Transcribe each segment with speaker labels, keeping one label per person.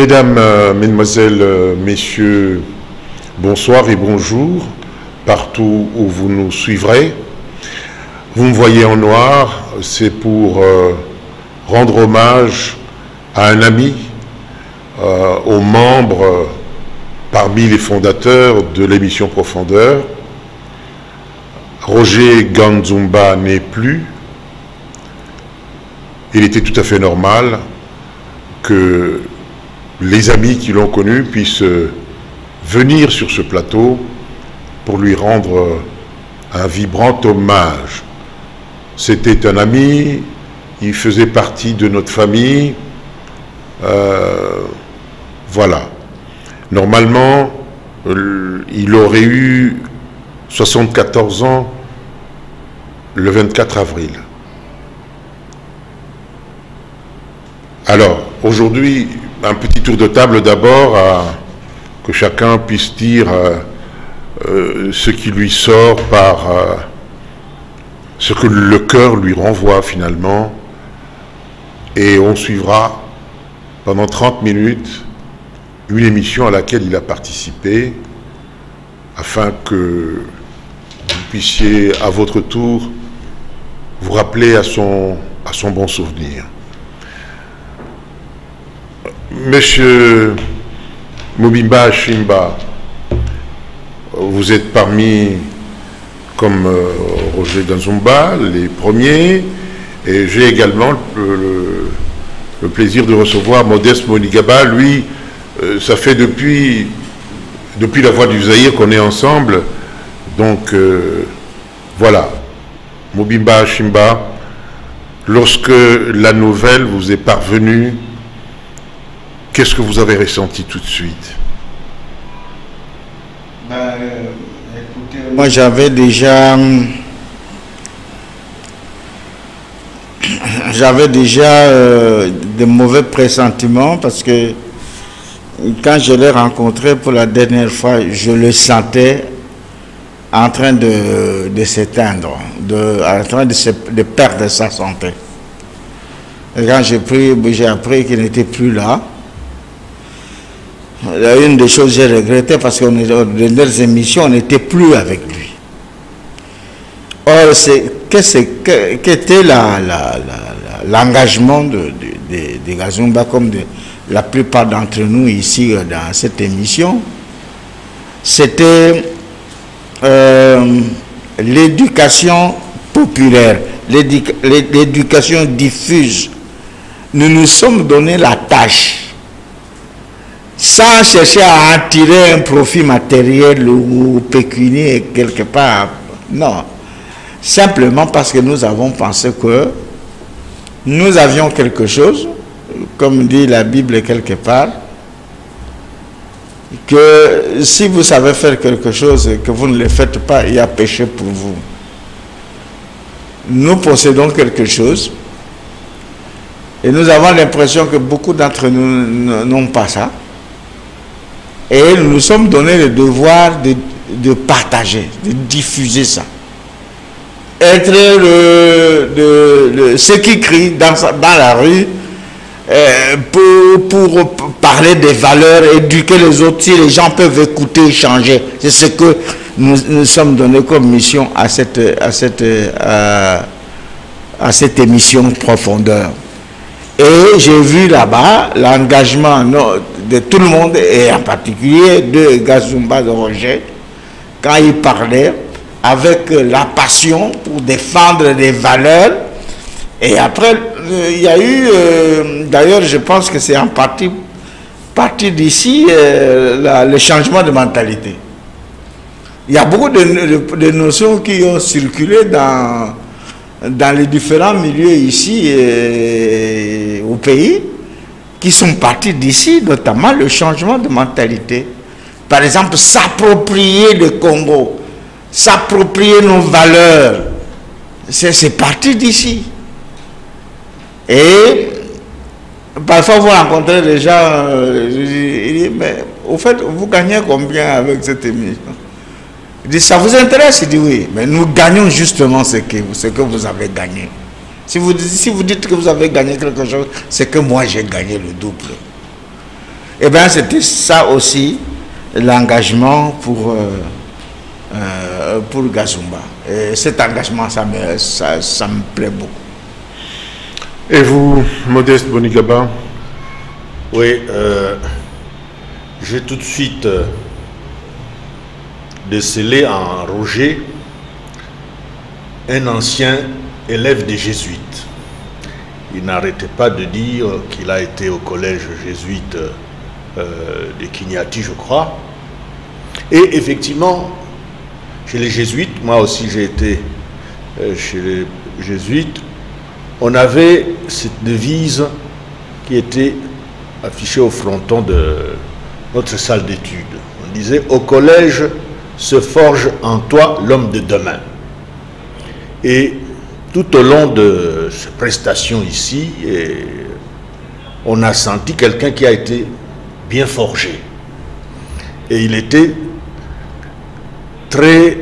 Speaker 1: Mesdames, euh, Mesdemoiselles, euh, Messieurs, bonsoir et bonjour, partout où vous nous suivrez. Vous me voyez en noir, c'est pour euh, rendre hommage à un ami, aux membres parmi les fondateurs de l'émission Profondeur. Roger Ganzumba n'est plus. Il était tout à fait normal que les amis qui l'ont connu puissent euh, venir sur ce plateau pour lui rendre euh, un vibrant hommage. C'était un ami, il faisait partie de notre famille. Euh, voilà. Normalement, il aurait eu 74 ans le 24 avril. Alors, aujourd'hui, un petit tour de table d'abord, que chacun puisse dire euh, euh, ce qui lui sort par euh, ce que le cœur lui renvoie finalement. Et on suivra pendant 30 minutes une émission à laquelle il a participé afin que vous puissiez à votre tour vous rappeler à son bon souvenir. Monsieur Mobimba Shimba, vous êtes parmi, comme euh, Roger Ganzumba, les premiers, et j'ai également le, plaisir de recevoir Modeste Monigaba. Lui, euh, ça fait depuis, la voix du Zaïre qu'on est ensemble, donc euh, voilà. Mobimba Shimba, lorsque la nouvelle vous est parvenue, qu'est-ce que vous avez ressenti tout de suite?
Speaker 2: Ben, écoutez, moi j'avais déjà j'avais déjà euh, de mauvais pressentiments parce que quand je l'ai rencontré pour la dernière fois, je le sentais en train de, de s'éteindre, de, en train de, se- de perdre sa santé. Et quand j'ai pris- j'ai appris qu'il n'était plus là, euh, une des choses que j'ai regretté parce dans les dernières émissions, on n'était plus avec lui. Or, que- qu'était l'engagement de, de, de- de Gazumba comme de la plupart d'entre nous ici euh, dans cette émission? C'était euh, l'éducation populaire, l'éduc- l'é- l'éducation diffuse. Nous nous sommes donné la tâche sans chercher à en tirer un profit matériel ou pécunier quelque part. Non. Simplement parce que nous avons pensé que nous avions quelque chose, comme dit la Bible quelque part, que si vous savez faire quelque chose et que vous ne le faites pas, il y a péché pour vous. Nous possédons quelque chose et nous avons l'impression que beaucoup d'entre nous n'ont pas ça. Et nous nous sommes donné le devoir de, de partager, de diffuser ça. Être le, ceux qui crient dans, dans la rue euh, pour, pour parler des valeurs, éduquer les autres, si les gens peuvent écouter, échanger. C'est ce que nous nous sommes donnés comme mission à cette, à cette, euh, à cette émission Profondeur. Et j'ai vu là-bas l'engagement de tout le monde, et en particulier de Gazumba de Roger, quand il parlait avec la passion pour défendre des valeurs. Et après, euh, il y a eu, euh, d'ailleurs, je pense que c'est en partie, partie d'ici, euh, le changement de mentalité. Il y a beaucoup de, de- notions qui ont circulé dans, dans les différents milieux ici au pays, qui sont partis d'ici, notamment le changement de mentalité. Par exemple, s'approprier le Congo, s'approprier nos valeurs, c'est parti d'ici. Et parfois vous rencontrez des gens, euh, je dis, il dit, mais au fait, vous gagnez combien avec cette émission? Il dit, ça vous intéresse? Il dit oui, mais nous gagnons justement ce que, ce que vous avez gagné. Si vous, si vous dites que vous avez gagné quelque chose, c'est que moi j'ai gagné le double. Eh bien, c'était ça aussi l'engagement pour, euh, euh, pour Gazumba. Et cet engagement, ça me, ça, ça me plaît beaucoup.
Speaker 1: Et vous, Modeste Bonigaba?
Speaker 3: Oui, euh, j'ai tout de suite décelé en Roger un ancien élève des jésuites. Il n'arrêtait pas de dire qu'il a été au collège jésuite euh, de Kinyati, je crois. Et effectivement, chez les jésuites, moi aussi j'ai été euh, chez les jésuites, on avait cette devise qui était affichée au fronton de notre salle d'études. On disait au collège se forge en toi l'homme de demain. Et tout au long de ces prestations ici, on a senti quelqu'un qui a été bien forgé. Et il était très,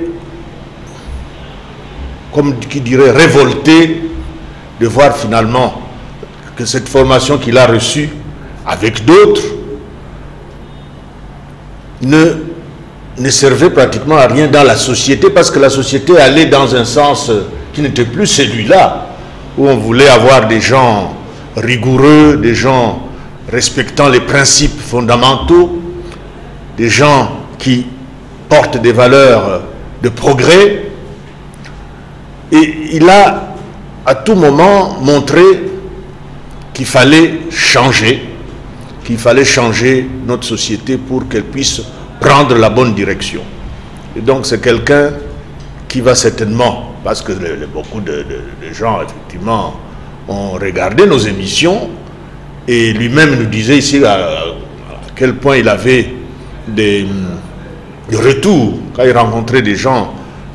Speaker 3: comme qui dirait, révolté de voir finalement que cette formation qu'il a reçue avec d'autres ne, ne servait pratiquement à rien dans la société parce que la société allait dans un sens qui n'était plus celui-là, où on voulait avoir des gens rigoureux, des gens respectant les principes fondamentaux, des gens qui portent des valeurs de progrès. Et il a à tout moment montré qu'il fallait changer, qu'il fallait changer notre société pour qu'elle puisse prendre la bonne direction. Et donc c'est quelqu'un qui va certainement, parce que beaucoup de, gens effectivement ont regardé nos émissions, et lui-même nous disait ici à, quel point il avait des, des retours quand il rencontrait des gens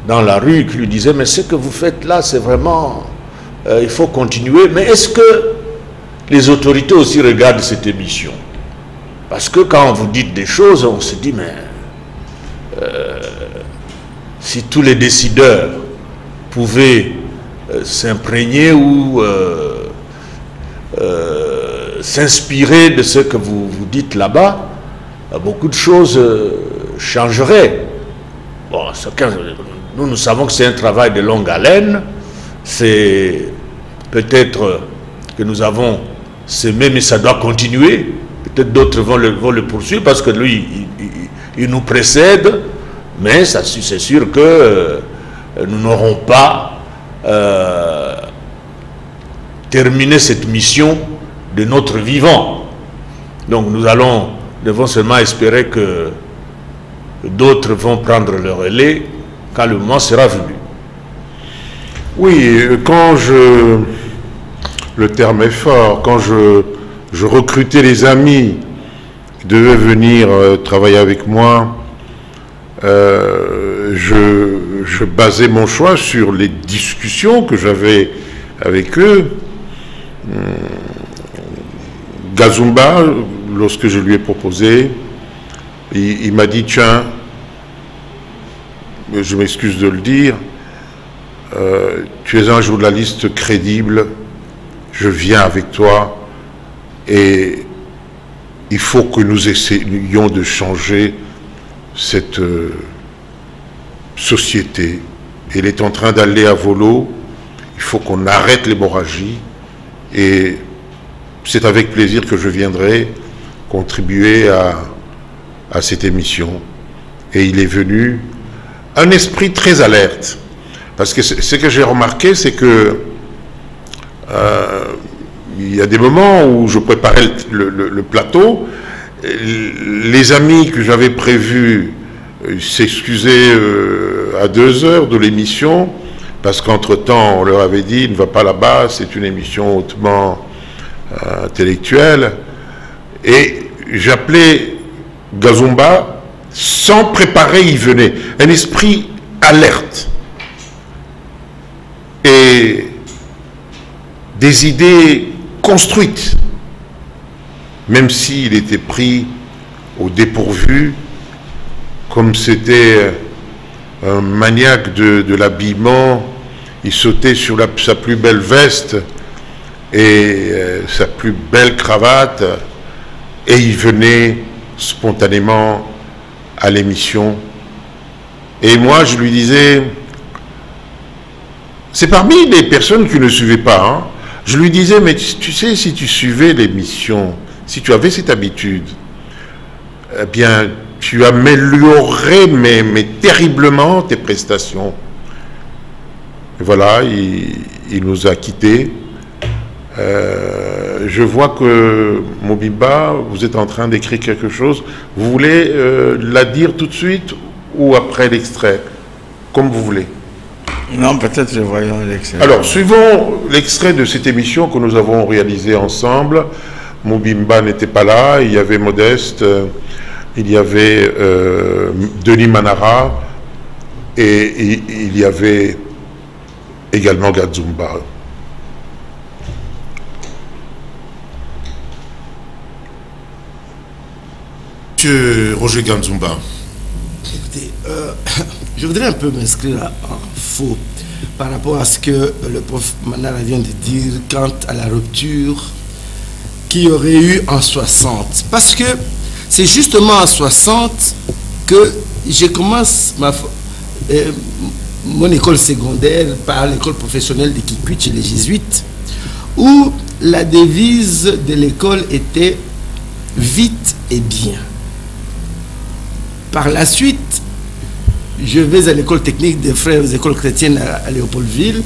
Speaker 3: dans la rue qui lui disaient mais ce que vous faites là c'est vraiment euh, il faut continuer. Mais est-ce que les autorités aussi regardent cette émission? Parce que quand vous dites des choses on se dit mais euh, si tous les décideurs pouvaient euh, s'imprégner ou euh, euh, s'inspirer de ce que vous, vous dites là-bas, euh, beaucoup de choses changeraient. Bon, nous, nous savons que c'est un travail de longue haleine. C'est peut-être que nous avons semé, mais ça doit continuer. Peut-être d'autres vont le, vont le poursuivre parce que lui, il, il- nous précède. Mais c'est sûr que nous n'aurons pas euh, terminé cette mission de notre vivant. Donc nous allons, devons seulement espérer que d'autres vont prendre le relais quand le moment sera venu.
Speaker 1: Oui, euh, quand je... Le terme est fort. Quand je, recrutais les amis qui devaient venir euh, travailler avec moi, euh, je, je basais mon choix sur les discussions que j'avais avec eux. Hum, Gazumba, lorsque je lui ai proposé, il, m'a dit, tiens, je m'excuse de le dire, euh, tu es un journaliste crédible, je viens avec toi et il faut que nous essayions de changer cette euh, société. Elle est en train d'aller à volo, il faut qu'on arrête l'hémorragie et c'est avec plaisir que je viendrai contribuer à, à cette émission. Et il est venu un esprit très alerte. Parce que ce que j'ai remarqué, c'est que euh, il y a des moments où je préparais le plateau, les amis que j'avais prévus euh, s'excusaient euh, à deux heures de l'émission, parce qu'entre-temps, on leur avait dit, ne va pas là-bas, c'est une émission hautement euh, intellectuelle. Et j'appelais Gazumba, sans préparer, il venait. Un esprit alerte. Et des idées construites, même s'il était pris au dépourvu, comme c'était un maniaque de, l'habillement, il sautait sur sa plus belle veste et euh, sa plus belle cravate et il venait spontanément à l'émission. Et moi, je lui disais, c'est parmi les personnes qui ne suivaient pas. Hein. Je lui disais, mais tu, sais, si tu suivais l'émission, si tu avais cette habitude, eh bien, tu améliorerais mais, mais terriblement tes prestations. Et voilà, il, nous a quittés. Euh, je vois que Mobiba, vous êtes en train d'écrire quelque chose. Vous voulez euh, la dire tout de suite ou après l'extrait? Comme vous voulez.
Speaker 2: Non, peut-être je voyons l'extrait.
Speaker 1: Alors, suivons l'extrait de cette émission que nous avons réalisée ensemble. Moubimba n'était pas là, il y avait Modeste, euh, il y avait euh, Denis Manara et, il y avait également Gadzumba. Monsieur Roger Ganzumba.
Speaker 4: Écoutez, euh, je voudrais un peu m'inscrire en faux par rapport à ce que le prof Manara vient de dire quant à la rupture qu'il y aurait eu en 60. Parce que c'est justement en 60 que je commence euh, mon école secondaire par l'école professionnelle de Kikwit chez les jésuites, où la devise de l'école était vite et bien. Par la suite, je vais à l'école technique des frères écoles chrétiennes à, Léopoldville,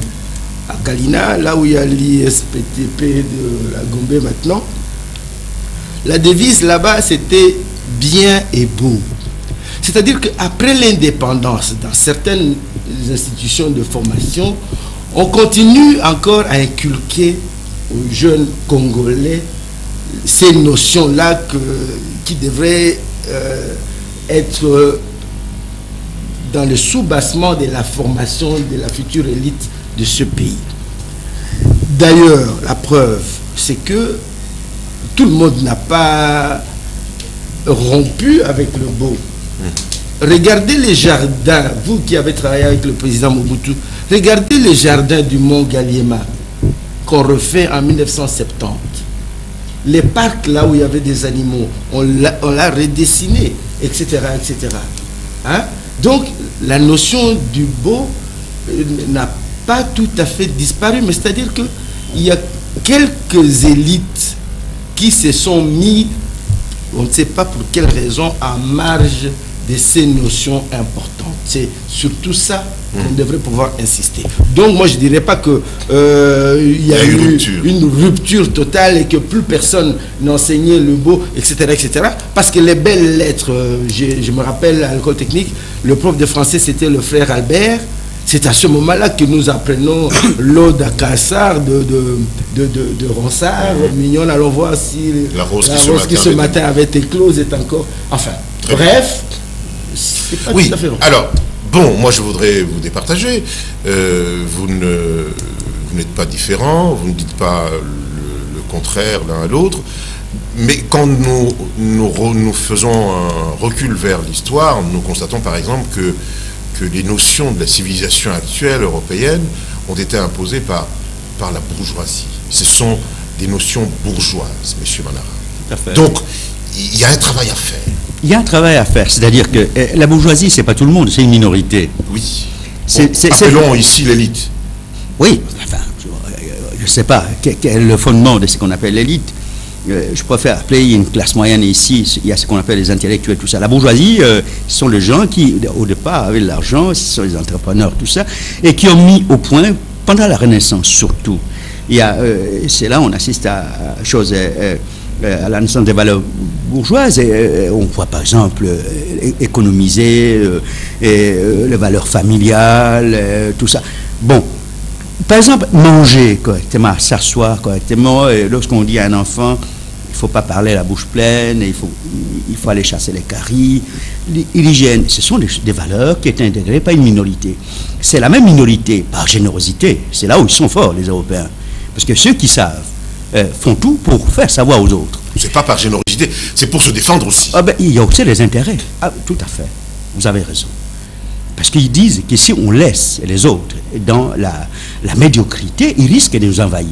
Speaker 4: à Galina, là où il y a l'ISPTP de la Gombe maintenant. La devise là-bas, c'était bien et beau. C'est-à-dire qu'après l'indépendance, dans certaines institutions de formation, on continue encore à inculquer aux jeunes Congolais ces notions-là qui devraient euh, être dans le sous-bassement de la formation de la future élite de ce pays. D'ailleurs, la preuve, c'est que tout le monde n'a pas rompu avec le beau. Regardez les jardins, vous qui avez travaillé avec le président Mobutu, regardez les jardins du mont Galiema qu'on refait en 1970. Les parcs là où il y avait des animaux, on l'a redessiné, etc. etc. Hein? Donc, la notion du beau euh, n'a pas tout à fait disparu, mais c'est-à-dire qu'il y a quelques élites qui se sont mis, on ne sait pas pour quelle raison, en marge de ces notions importantes. C'est surtout ça qu'on hmm. devrait pouvoir insister. Donc moi je ne dirais pas qu'il euh, y a, eu une rupture. totale et que plus personne n'enseignait le beau, etc., etc. Parce que les belles lettres, euh, je, me rappelle à l'école technique, le prof de français c'était le frère Albert. C'est à ce moment-là que nous apprenons l'ode à Cassard de, de, de, de, Ronsard. Mignon, allons voir si
Speaker 1: la rose,
Speaker 4: qui, ce, matin avait éclose est encore... Enfin, bref,
Speaker 1: oui. Alors, bon, moi je voudrais vous départager. Euh, vous ne n'êtes pas différents, vous ne dites pas le, contraire l'un à l'autre. Mais quand nous, nous, faisons un recul vers l'histoire, nous constatons par exemple que, que les notions de la civilisation actuelle européenne ont été imposées par, par la bourgeoisie. Ce sont des notions bourgeoises, monsieur Manara. Donc, il y a un travail à faire.
Speaker 5: Il y a un travail à faire, c'est-à-dire que eh, la bourgeoisie, c'est pas tout le monde, c'est une minorité.
Speaker 1: Oui. C'est, appelons ici l'élite.
Speaker 5: Oui, enfin, je ne sais pas quel est le fondement de ce qu'on appelle l'élite? Euh, je préfère appeler une classe moyenne ici, il y a ce qu'on appelle les intellectuels, tout ça. La bourgeoisie, euh, ce sont les gens qui, au départ, avaient de l'argent, ce sont les entrepreneurs, tout ça, et qui ont mis au point, pendant la Renaissance surtout, euh, c'est là on assiste à, choses euh, à la naissance des valeurs bourgeoises. Et, on voit par exemple économiser les valeurs familiales, tout ça. Bon, par exemple, manger correctement, s'asseoir correctement. Lorsqu'on dit à un enfant, faut pas parler la bouche pleine, il faut, il faut aller chasser les caries. L'hygiène, ce sont des, des, valeurs qui étaient intégrées par une minorité. C'est la même minorité, par générosité. C'est là où ils sont forts, les Européens. Parce que ceux qui savent euh, font tout pour faire savoir aux autres.
Speaker 1: C'est pas par générosité, c'est pour se défendre aussi.
Speaker 5: Ah ben, il y a aussi les intérêts. Ah, tout à fait. Vous avez raison. Parce qu'ils disent que si on laisse les autres dans la, la médiocrité, ils risquent de nous envahir.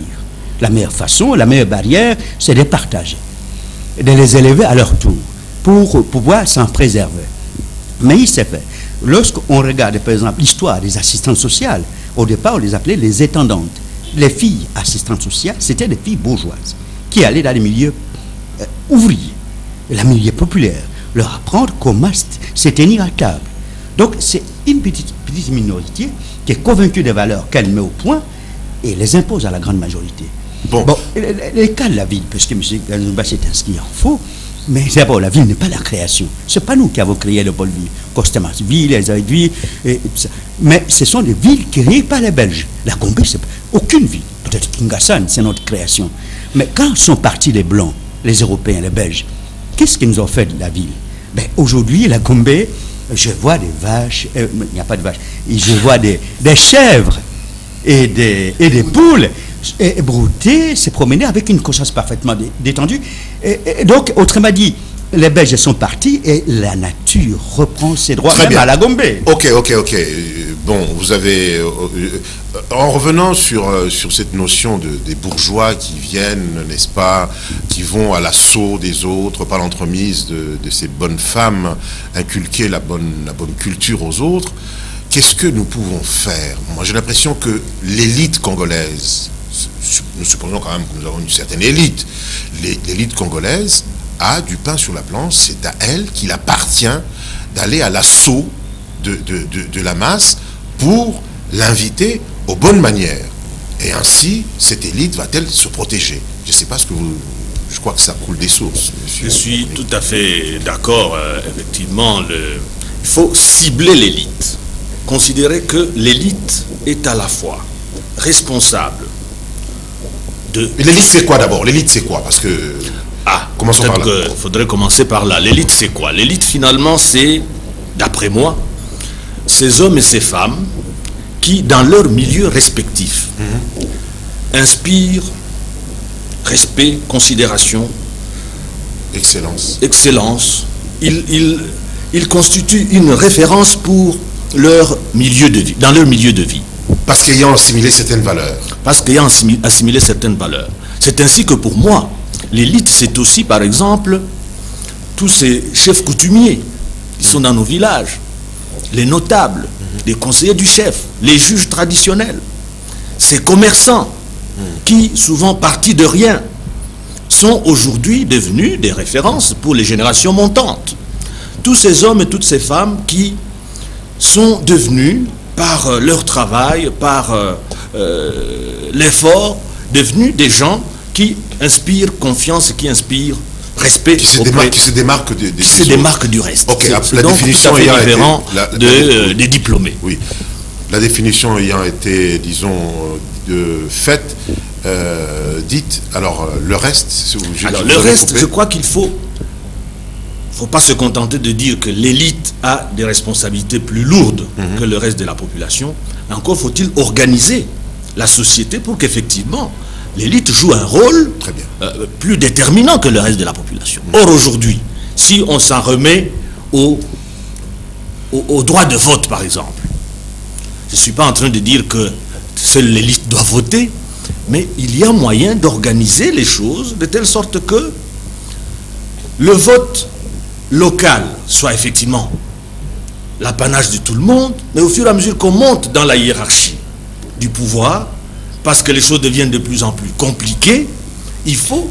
Speaker 5: La meilleure façon, la meilleure barrière, c'est de partager. de les élever à leur tour pour pouvoir s'en préserver. Mais il s'est fait. Lorsqu'on regarde, par exemple, l'histoire des assistantes sociales, au départ, on les appelait les étendantes. Les filles assistantes sociales, c'était des filles bourgeoises qui allaient dans les milieux euh, ouvriers, les milieux populaires, leur apprendre comment se tenir à table. Donc, c'est une petite, petite minorité qui est convaincue des valeurs qu'elle met au point et les impose à la grande majorité. Bon, les, cas de la ville, parce que M. Ganouba s'est inscrit en faux, mais d'abord, la ville n'est pas la création. Ce n'est pas nous qui avons créé le pôle ville. Ville, les ça. Mais ce sont des villes créées par les Belges. La Gombe, c'est aucune ville. Peut-être Kingassan, c'est notre création. Mais quand sont partis les Blancs, les Européens, les Belges, qu'est-ce qu'ils nous ont fait de la ville? Ben, Aujourd'hui, la Gombe, je vois des vaches, euh, il n'y a pas de vaches, je vois des, chèvres et des poules et brouter, se promener avec une conscience parfaitement détendue. Et, donc, autrement dit, les Belges sont partis et la nature reprend ses droits même à la Gombe.
Speaker 6: Ok, ok, ok. Bon, vous avez... Euh, euh, en revenant sur, euh, sur cette notion de, des bourgeois qui viennent, n'est-ce pas, qui vont à l'assaut des autres par l'entremise de, de, ces bonnes femmes, inculquer la bonne, la bonne culture aux autres, qu'est-ce que nous pouvons faire? Moi, j'ai l'impression que l'élite congolaise, nous supposons quand même que nous avons une certaine élite. L'élite congolaise a du pain sur la planche, c'est à elle qu'il appartient d'aller à l'assaut de, de, la masse pour l'inviter aux bonnes manières. Et ainsi, cette élite va-t-elle se protéger Je ne sais pas ce que vous... Je crois que ça coule des sources.
Speaker 3: Je suis tout à fait d'accord. Euh, effectivement, le... il faut cibler l'élite. Considérer que l'élite est à la fois responsable
Speaker 6: L'élite, c'est quoi d'abord? L'élite, c'est quoi? Parce que.
Speaker 3: Ah, commençons par là. Il faudrait commencer par là. L'élite, c'est quoi? L'élite, finalement, c'est, d'après moi, ces hommes et ces femmes qui, dans leur milieu respectif, mhm. inspirent respect, considération,
Speaker 6: excellence.
Speaker 3: Excellence. Ils, ils constituent une référence pour leur milieu de vie, dans leur milieu de vie.
Speaker 6: Parce qu'ayant assimilé certaines valeurs.
Speaker 3: Parce qu'ayant assimilé certaines valeurs. C'est ainsi que pour moi, l'élite, c'est aussi, par exemple, tous ces chefs coutumiers qui sont dans nos villages, les notables, les conseillers du chef, les juges traditionnels, ces commerçants qui, souvent partis de rien, sont aujourd'hui devenus des références pour les générations montantes. Tous ces hommes et toutes ces femmes qui sont devenus par euh, leur travail, par euh, l'effort, devenus des gens qui inspirent confiance qui inspirent respect.
Speaker 6: Qui se, démarquent, qui se démarquent,
Speaker 3: des, se démarquent du reste.
Speaker 6: Ok, la, définition ayant
Speaker 3: différent de, des diplômés.
Speaker 6: Oui. La définition ayant été, disons, de faite, dite, alors le reste,
Speaker 3: alors, le reste, je crois qu'il faut faut pas se contenter de dire que l'élite a des responsabilités plus lourdes mhm. que le reste de la population. Encore faut-il organiser la société pour qu'effectivement l'élite joue un rôle euh, plus déterminant que le reste de la population. Mhm. Or aujourd'hui, si on s'en remet au, au, droit de vote par exemple, je ne suis pas en train de dire que seule l'élite doit voter, mais il y a moyen d'organiser les choses de telle sorte que le vote local soit effectivement l'apanage de tout le monde, mais au fur et à mesure qu'on monte dans la hiérarchie du pouvoir, parce que les choses deviennent de plus en plus compliquées, il faut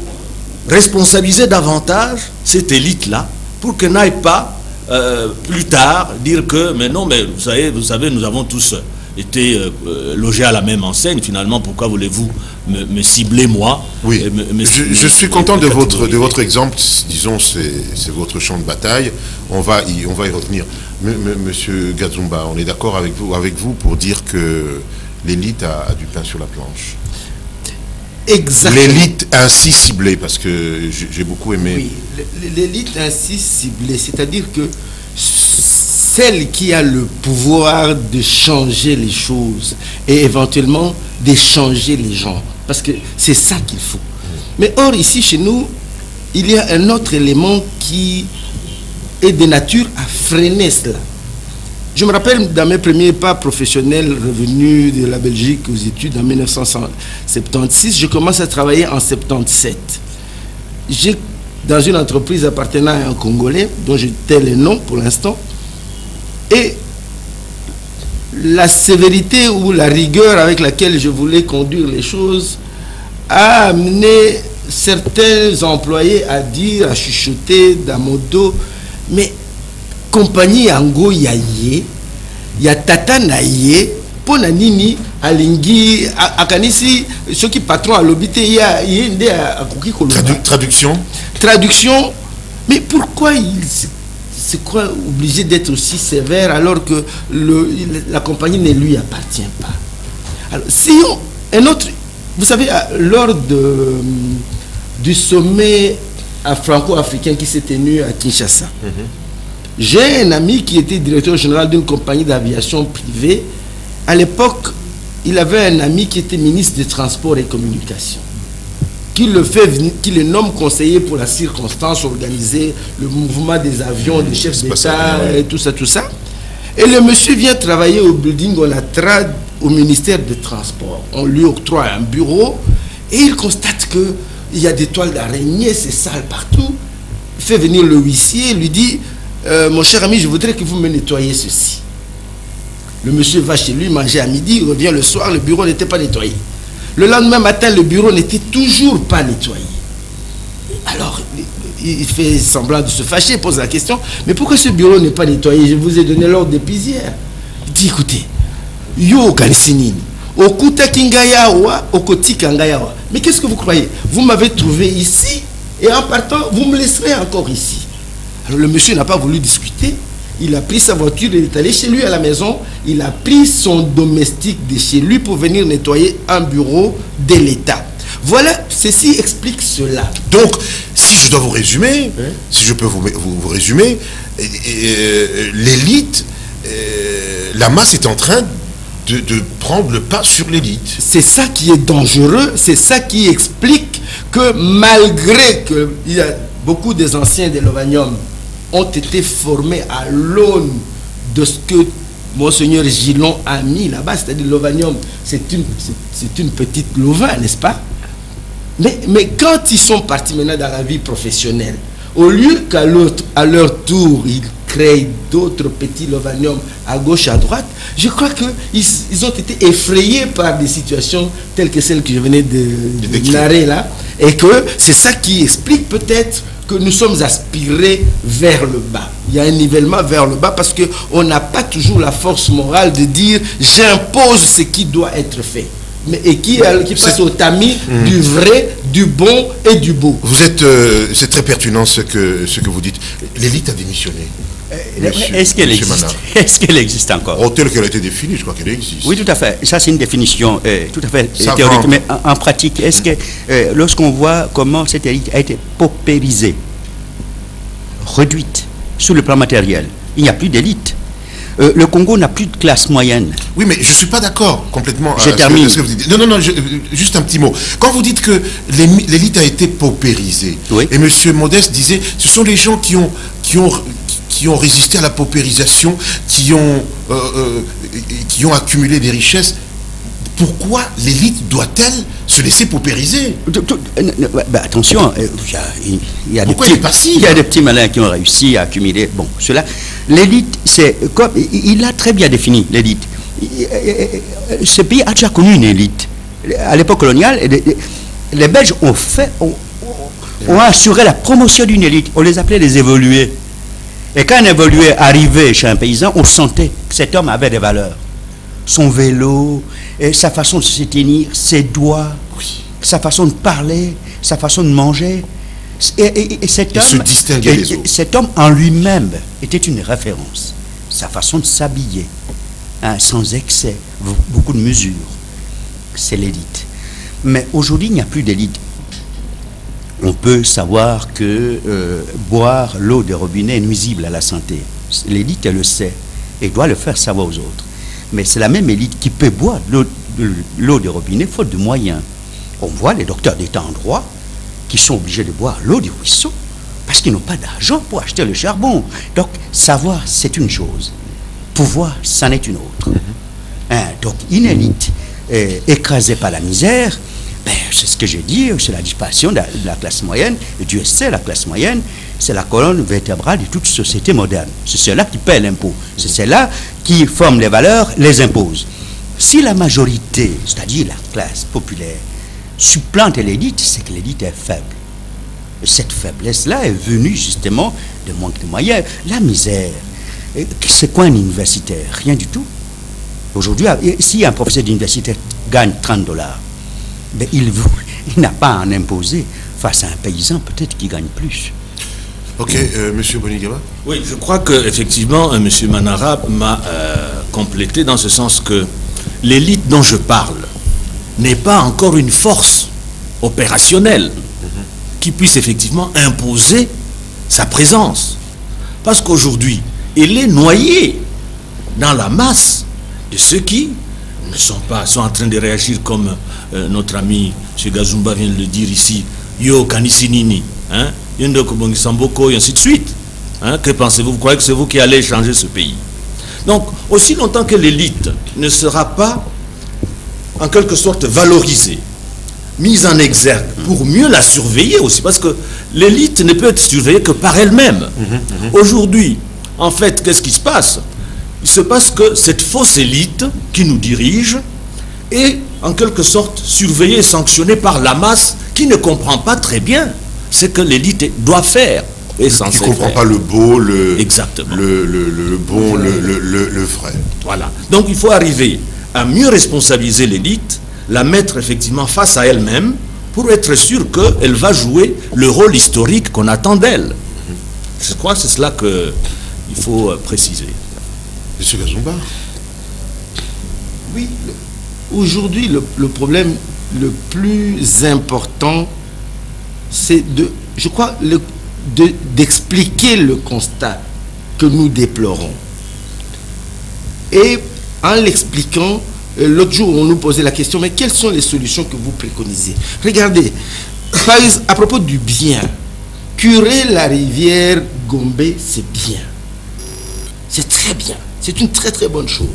Speaker 3: responsabiliser davantage cette élite-là pour qu'elle n'aille pas euh, plus tard dire que, mais non, mais vous savez, vous savez, nous avons tous été euh, euh, logés à la même enseigne, finalement, pourquoi voulez-vous me, cibler moi
Speaker 6: Oui, je, suis content de votre, de votre exemple, disons, c'est votre champ de bataille, on va y, on va y revenir. Monsieur Gazumba, on est d'accord avec vous, avec vous pour dire que l'élite a, du pain sur la planche
Speaker 4: Exactement.
Speaker 6: L'élite ainsi ciblée, parce que j'ai beaucoup aimé.
Speaker 4: Oui, l'élite ainsi ciblée, c'est-à-dire que celle qui a le pouvoir de changer les choses et éventuellement d'échanger les gens. Parce que c'est ça qu'il faut. Mais or, ici, chez nous, il y a un autre élément qui est de nature à freiner cela. Je me rappelle dans mes premiers pas professionnels revenus de la Belgique aux études en 1976, je commence à travailler en 77. J'ai dans une entreprise appartenant à un Congolais, dont je tais le nom pour l'instant. Et la sévérité ou la rigueur avec laquelle je voulais conduire les choses a amené certains employés à dire, à chuchoter dans mon mais compagnie yango ya ye ya tata na ye mpo na nini alingi akanisi soki patron alobi te ye nde akoki koloba.
Speaker 1: Tradu- traduction?
Speaker 4: Traduction. Mais pourquoi il se, croit obligé d'être aussi sévère alors que le, la compagnie ne lui appartient pas? Alors si on, un autre vous savez lors de, du sommet à franco-africain qui s'est tenu à Kinshasa j'ai un ami qui était directeur général d'une compagnie d'aviation privée. À l'époque, il avait un ami qui était ministre des Transports et Communications, qui le, fait, venir- qui le nomme conseiller pour la circonstance, organiser le mouvement des avions, des chefs d'État et tout ça, tout ça. Et le monsieur vient travailler au building, on la trad au ministère des Transports. On lui octroie un bureau et il constate que il y a des toiles d'araignée, c'est sale partout. Il fait venir le huissier, lui dit Euh, Mon cher ami, je voudrais que vous me nettoyiez ceci. Le monsieur va chez lui manger à midi, revient le soir, le bureau n'était pas nettoyé. Le lendemain matin, le bureau n'était toujours pas nettoyé. Alors, il fait semblant de se fâcher, pose la question, mais pourquoi ce bureau n'est pas nettoyé? Je vous ai donné l'ordre depuis hier. Il dit, écoutez, yo Galsinini, okuta kingayawa, okotika ngayawa. Mais qu'est-ce que vous croyez? Vous m'avez trouvé ici, et en partant, vous me laisserez encore ici. Alors le monsieur n'a pas voulu discuter. Il a pris sa voiture, il est allé chez lui à la maison. Il a pris son domestique de chez lui pour venir nettoyer un bureau de l'État. Voilà, ceci explique cela.
Speaker 1: Donc, si je dois vous résumer, si je peux vous, vous, vous résumer, euh, euh, l'élite, euh, la masse est en train de, de prendre le pas sur l'élite.
Speaker 4: C'est ça qui est dangereux, c'est ça qui explique que malgré qu'il y a beaucoup des anciens de l'Ovanium ont été formés à l'aune de ce que Monseigneur Gillon a mis là-bas, c'est-à-dire l'Ovanium, c'est une, c'est- une petite louvain, n'est-ce pas? Mais, mais quand ils sont partis maintenant dans la vie professionnelle, au lieu qu'à leur, à leur tour, ils créent d'autres petits lovaniums à gauche, à droite, je crois qu'ils ils ont été effrayés par des situations telles que celles que je venais de, de narrer là. Et que c'est ça qui explique peut-être que nous sommes aspirés vers le bas. Il y a un nivellement vers le bas parce qu'on n'a pas toujours la force morale de dire j'impose ce qui doit être fait. Mais, et qui, qui passe au tamis du vrai, du bon et du beau.
Speaker 1: Vous êtes, euh, c'est très pertinent ce que, ce que vous dites. L'élite a démissionné. Monsieur-
Speaker 5: Est-ce qu'elle existe. Est-ce qu'elle existe encore
Speaker 1: Oh, telle qu'elle a été définie, je crois qu'elle existe.
Speaker 5: Oui, tout à fait. Ça, c'est une définition euh, tout à fait euh, théorique. Mais en, en pratique, est-ce que euh, lorsqu'on voit comment cette élite a été paupérisée, réduite sur le plan matériel, il n'y a plus d'élite. Euh, le Congo n'a plus de classe moyenne.
Speaker 1: Oui, mais je ne suis pas d'accord complètement.
Speaker 5: Je
Speaker 1: à ce que-
Speaker 5: termine.
Speaker 1: que vous dites. Non, non, non, je- juste un petit mot. Quand vous dites que l'élite a été paupérisée,
Speaker 5: Oui.
Speaker 1: et M. Modeste disait, ce sont les gens qui ont, qui ont, qui ont résisté à la paupérisation, qui ont, euh, euh, qui ont accumulé des richesses. Pourquoi l'élite doit-elle se laisser paupériser?
Speaker 5: Tout- tout- euh, bah, attention, il y a- il y, a des
Speaker 1: Pourquoi
Speaker 5: petits- y a
Speaker 1: hein
Speaker 5: des petits malins qui ont réussi à accumuler. Bon, cela, l'élite, c'est comme il a très bien défini l'élite. Ce pays a déjà connu une élite. À l'époque coloniale, les, les Belges ont fait, ont- ont assuré la promotion d'une élite. On les appelait les évolués. Et quand un évolué arrivait chez un paysan, on sentait que cet homme avait des valeurs. Son vélo, et sa façon de se tenir, ses doigts, sa façon de parler, sa façon de manger. Et, et- et cet homme,
Speaker 1: se
Speaker 5: cet homme en lui-même était une référence. Sa façon de s'habiller, hein, sans excès, beaucoup de mesures. C'est l'élite. Mais aujourd'hui, il n'y a plus d'élite. On peut savoir que euh, boire l'eau des robinets est nuisible à la santé. L'élite, elle le sait et doit le faire savoir aux autres. Mais c'est la même élite qui peut boire de l'eau- de des robinets faute de moyens. On voit les docteurs d'État en droit qui sont obligés de boire l'eau du ruisseau parce qu'ils n'ont pas d'argent pour acheter le charbon. Donc, savoir, c'est une chose. Pouvoir, c'en est une autre. Hein, donc, une élite euh, écrasée par la misère Ben, c'est ce que j'ai dit, c'est la disparition de la, classe moyenne. Et Dieu sait, la classe moyenne, c'est la colonne vertébrale de toute société moderne. C'est cela qui paie l'impôt. C'est cela qui forme les valeurs, les impose. Si la majorité, c'est-à-dire la classe populaire, supplante l'élite, c'est que l'élite est faible. Et cette faiblesse-là est venue justement de manque de moyens. La misère, c'est quoi un universitaire? Rien du tout. Aujourd'hui, si un professeur d'université gagne 30 dollars, ben il, il n'a pas à en imposer face à un paysan peut-être qui gagne plus.
Speaker 1: Ok, euh, Monsieur Bonigama
Speaker 3: Oui, je crois que effectivement, euh, Monsieur Manara m'a euh, complété dans ce sens que l'élite dont je parle n'est pas encore une force opérationnelle qui puisse effectivement imposer sa présence. Parce qu'aujourd'hui, elle est noyée dans la masse de ceux qui ne sont pas, sont en train de réagir comme euh, notre ami M. Gazumba vient de le dire ici, Yo Kanisinini, hein, Samboko, et ainsi de suite. Hein, que pensez-vous? Vous croyez que c'est vous qui allez changer ce pays? Donc, aussi longtemps que l'élite ne sera pas en quelque sorte valorisée, mise en exergue pour mieux la surveiller aussi, parce que l'élite ne peut être surveillée que par elle-même. Mhm, mhm. Aujourd'hui, en fait, qu'est-ce qui se passe? Il se passe que cette fausse élite qui nous dirige est en quelque sorte surveillée et sanctionnée par la masse qui ne comprend pas très bien ce que l'élite doit faire.
Speaker 1: Et qui ne comprend pas le beau, le,
Speaker 3: Exactement.
Speaker 1: le, le bon, le, vrai.
Speaker 3: Voilà. Donc il faut arriver à mieux responsabiliser l'élite, la mettre effectivement face à elle-même pour être sûr qu'elle va jouer le rôle historique qu'on attend d'elle. Je crois que c'est cela qu'il faut euh, préciser.
Speaker 1: Monsieur Gazumba
Speaker 4: Oui, aujourd'hui, le, problème le plus important, c'est de, je crois, d'expliquer le constat que nous déplorons. Et en l'expliquant, euh, l'autre jour, on nous posait la question, mais quelles sont les solutions que vous préconisez? Regardez, à propos du bien, curer la rivière Gombe, c'est bien. C'est très bien. C'est une très très bonne chose.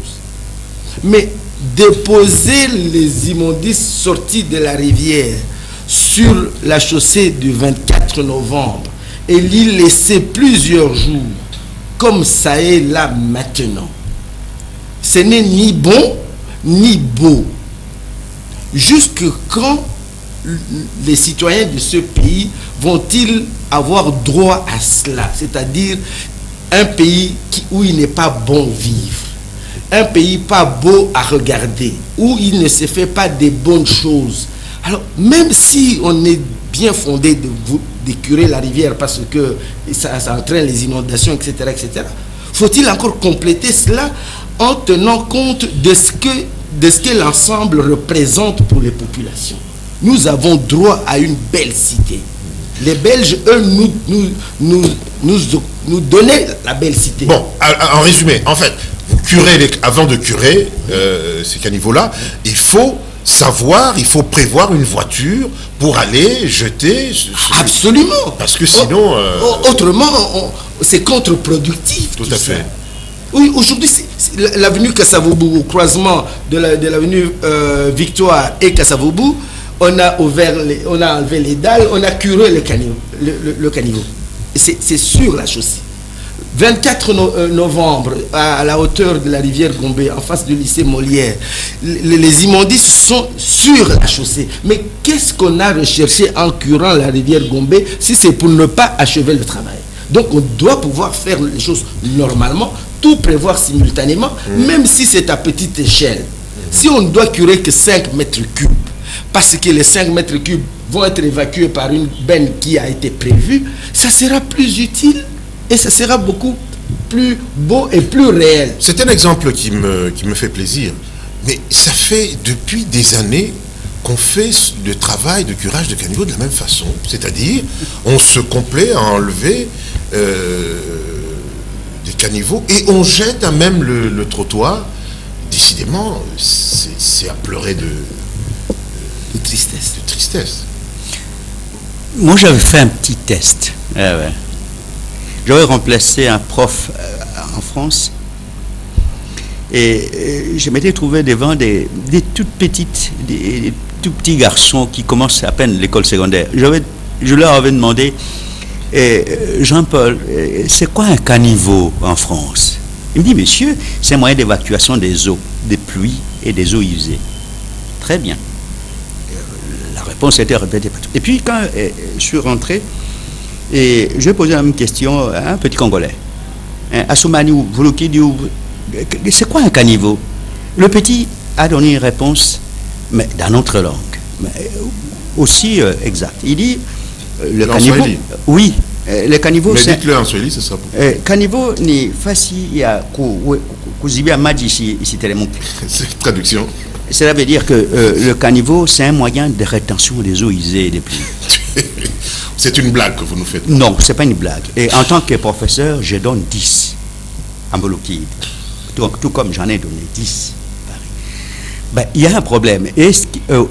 Speaker 4: Mais déposer les immondices sortis de la rivière sur la chaussée du 24 novembre et l'y laisser plusieurs jours, comme ça est là maintenant, ce n'est ni bon ni beau. Jusque quand les citoyens de ce pays vont-ils avoir droit à cela? C'est-à-dire un pays où il n'est pas bon vivre, un pays pas beau à regarder, où il ne se fait pas des bonnes choses. Alors, même si on est bien fondé de, de curer la rivière parce que ça, entraîne les inondations, etc., etc., faut-il encore compléter cela en tenant compte de ce que, de ce que l'ensemble représente pour les populations? Nous avons droit à une belle cité. Les Belges, eux, nous, nous, nous, nous, nous donnaient la belle cité.
Speaker 1: Bon, en résumé, en fait, curer avant de curer euh, ces caniveaux-là, il faut savoir, il faut prévoir une voiture pour aller jeter.
Speaker 4: Absolument.
Speaker 1: Parce que sinon. Euh,
Speaker 4: autrement, c'est contre-productif.
Speaker 1: Tout, à fait.
Speaker 4: Oui, aujourd'hui, l'avenue Kassavoubou, au croisement de l'avenue euh, Victoire et Kassavoubou, on a, ouvert on a enlevé les dalles, on a curé le caniveau. Le, caniveau. C'est sur la chaussée. 24 euh, novembre, à, la hauteur de la rivière Gombe, en face du lycée Molière, les, les immondices sont sur la chaussée. Mais qu'est-ce qu'on a recherché en curant la rivière Gombe si c'est pour ne pas achever le travail? Donc on doit pouvoir faire les choses normalement, tout prévoir simultanément, mm. même si c'est à petite échelle. Si on ne doit curer que 5 mètres cubes, parce que les 5 mètres cubes vont être évacués par une benne qui a été prévue, ça sera plus utile et ça sera beaucoup plus beau et plus réel.
Speaker 1: C'est un exemple qui me, qui me fait plaisir. Mais ça fait depuis des années qu'on fait le travail de curage de caniveau de la même façon. C'est-à-dire, on se complaît à enlever euh, des caniveaux et on jette à même le, trottoir. Décidément, c'est à pleurer de,
Speaker 4: de, tristesse.
Speaker 1: De tristesse.
Speaker 5: Moi, j'avais fait un petit test. Ah j'avais remplacé un prof euh, en France et je m'étais trouvé devant des, toutes petites, des, tout petits garçons qui commencent à peine l'école secondaire. Je leur avais demandé, eh, Jean-Paul, c'est quoi un caniveau en France? Il me dit, monsieur, c'est un moyen d'évacuation des eaux, des pluies et des eaux usées. Très bien. Euh, La réponse était répétée. Et puis, quand je suis rentré, et je posé la même question à un petit Congolais. Hein, Assoumani ou Voloki ou- c'est quoi un caniveau? Le petit a donné une réponse, mais dans notre langue, mais euh, aussi euh, exact. Il dit, euh, le caniveau, oui, le caniveau,
Speaker 1: Mais
Speaker 5: c'est
Speaker 1: dites-le en Swahili, ce sera pour
Speaker 5: euh, caniveau ni fasi ya kuzibia maji ici
Speaker 1: cette traduction.
Speaker 5: Cela veut dire que euh, le caniveau, c'est un moyen de rétention des eaux usées et des pluies.
Speaker 1: C'est une blague que vous nous faites.
Speaker 5: Non, c'est pas une blague. Et en tant que professeur, je donne 10 en. Donc, tout comme j'en ai donné 10. Paris. Ben, il y a un problème. Euh,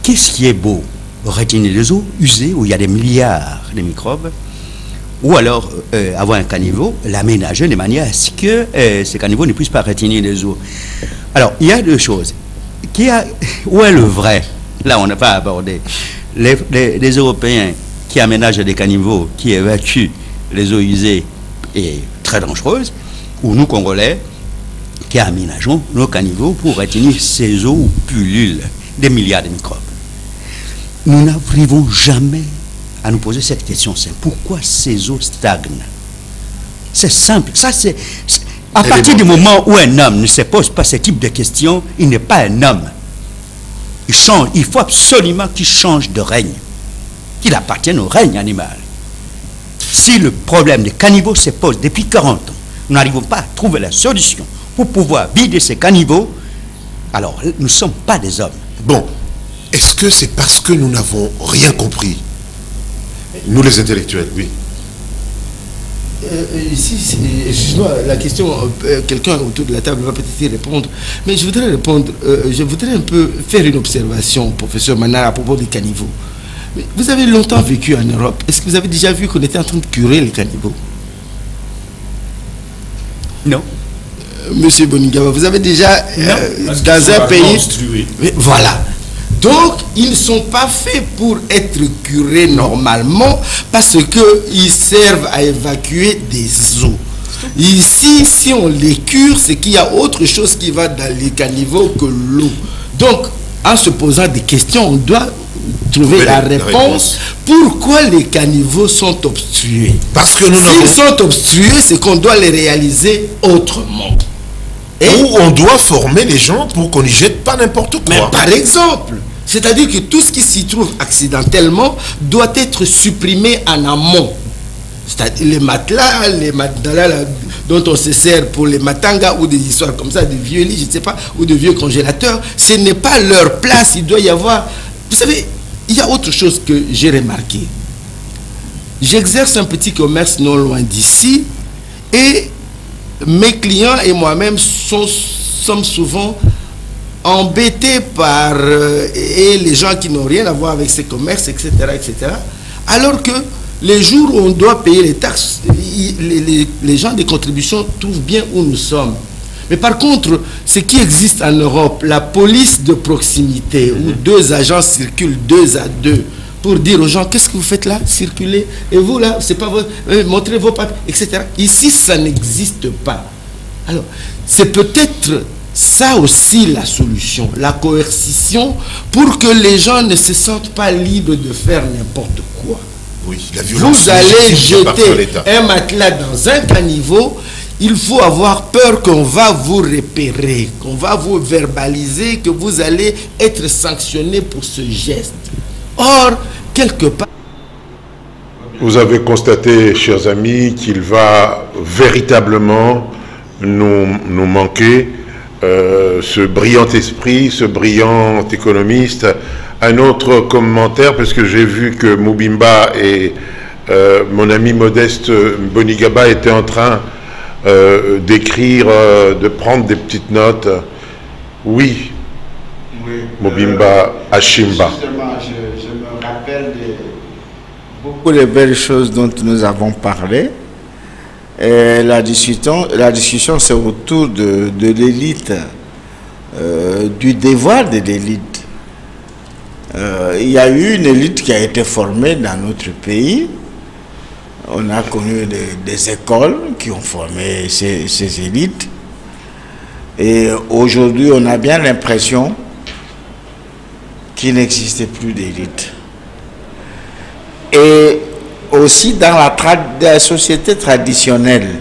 Speaker 5: Qu'est-ce qui est beau? Retenir les eaux usées où il y a des milliards de microbes ou alors euh, avoir un caniveau, l'aménager de manière à ce que euh, ce caniveau ne puisse pas retenir les eaux. Alors, il y a deux choses. Où est le vrai? Là, on n'a pas abordé. Les Européens qui aménagent des caniveaux, qui évacuent les eaux usées et très dangereuses, ou nous, Congolais, qui aménageons nos caniveaux pour retenir ces eaux où pullulent des milliards de microbes. Nous n'arrivons jamais à nous poser cette question. Pourquoi ces eaux stagnent? C'est simple. Ça, c'est, à partir du moment où un homme ne se pose pas ce type de questions, il n'est pas un homme. Il change. Il faut absolument qu'il change de règne, qu'il appartienne au règne animal. Si le problème des caniveaux se pose depuis 40 ans, nous n'arrivons pas à trouver la solution pour pouvoir vider ces caniveaux, alors nous ne sommes pas des hommes.
Speaker 1: Bon, est-ce que c'est parce que nous n'avons rien compris? Nous les intellectuels, oui.
Speaker 4: Euh, euh, excuse-moi, la question, euh, quelqu'un autour de la table va peut-être y répondre, mais je voudrais répondre, euh, je voudrais un peu faire une observation, professeur Manard, à propos des caniveaux. Mais vous avez longtemps vécu en Europe, est-ce que vous avez déjà vu qu'on était en train de curer les caniveaux
Speaker 5: Non.
Speaker 4: Euh, Monsieur Bonigaba, vous avez déjà, euh, dans un pays... Mais Voilà. Donc, ils ne sont pas faits pour être curés normalement parce qu'ils servent à évacuer des eaux. Ici, si on les cure, c'est qu'il y a autre chose qui va dans les caniveaux que l'eau. Donc, en se posant des questions, on doit trouver la
Speaker 1: la
Speaker 4: réponse. Pourquoi les caniveaux sont obstrués?
Speaker 1: Parce que nous.
Speaker 4: S'ils sont obstrués, c'est qu'on doit les réaliser autrement. Et
Speaker 1: Où on doit former les gens pour qu'on n'y jette pas n'importe
Speaker 4: mais
Speaker 1: quoi.
Speaker 4: par exemple, c'est-à-dire que tout ce qui s'y trouve accidentellement doit être supprimé en amont. C'est-à-dire les matelas, les matelas là, dont on se sert pour les matangas ou des histoires comme ça, des vieux lits, je ne sais pas, ou de vieux congélateurs, ce n'est pas leur place. Il doit y avoir. Vous savez, il y a autre chose que j'ai remarqué. J'exerce un petit commerce non loin d'ici et mes clients et moi-même sommes souvent embêtés par euh, et les gens qui n'ont rien à voir avec ces commerces, etc., etc. Alors que les jours où on doit payer les taxes, les- les gens des contributions trouvent bien où nous sommes. Mais par contre, ce qui existe en Europe, la police de proximité, où deux agents circulent deux à deux pour dire aux gens qu'est-ce que vous faites là, circulez, et vous là, c'est pas votre, euh, montrez vos papiers, etc. Ici, ça n'existe pas. Alors, c'est peut-être ça aussi la solution, la coercition, pour que les gens ne se sentent pas libres de faire n'importe quoi.
Speaker 1: Oui, la violence.
Speaker 4: Vous allez jeter un matelas dans un caniveau, il faut avoir peur qu'on va vous repérer, qu'on va vous verbaliser, que vous allez être sanctionné pour ce geste. Or, quelque part,
Speaker 1: Vous avez constaté, chers amis, qu'il va véritablement nous, manquer euh, ce brillant esprit, ce brillant économiste. Un autre commentaire, parce que j'ai vu que Moubimba et euh, mon ami Modeste Bonigaba étaient en train euh, d'écrire, euh, de prendre des petites notes. Oui, Mobimba Ashimba.
Speaker 2: Justement, je, je me rappelle de beaucoup de belles choses dont nous avons parlé. Et la discussion, la discussion c'est autour de, de l'élite, euh, du devoir de l'élite. euh, il y a eu une élite qui a été formée dans notre pays. On a connu des, des écoles qui ont formé ces, élites. Et aujourd'hui, on a bien l'impression qu'il n'existait plus d'élite. Et aussi dans la, la société traditionnelle,